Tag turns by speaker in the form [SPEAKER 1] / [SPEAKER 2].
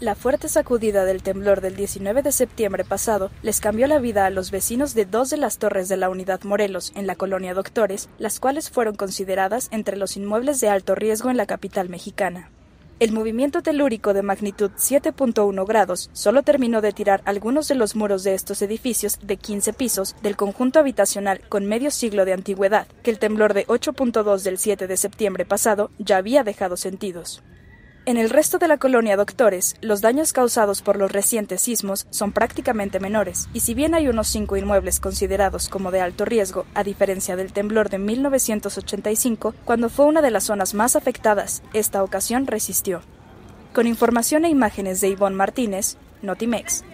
[SPEAKER 1] La fuerte sacudida del temblor del 19 de septiembre pasado les cambió la vida a los vecinos de dos de las torres de la unidad Morelos en la colonia Doctores, las cuales fueron consideradas entre los inmuebles de alto riesgo en la capital mexicana. El movimiento telúrico de magnitud 7.1 grados solo terminó de tirar algunos de los muros de estos edificios de 15 pisos del conjunto habitacional con medio siglo de antigüedad, que el temblor de 8.2 del 7 de septiembre pasado ya había dejado sentidos. En el resto de la colonia Doctores, los daños causados por los recientes sismos son prácticamente menores, y si bien hay unos cinco inmuebles considerados como de alto riesgo, a diferencia del temblor de 1985, cuando fue una de las zonas más afectadas, esta ocasión resistió. Con información e imágenes de Ivonne Martínez, Notimex.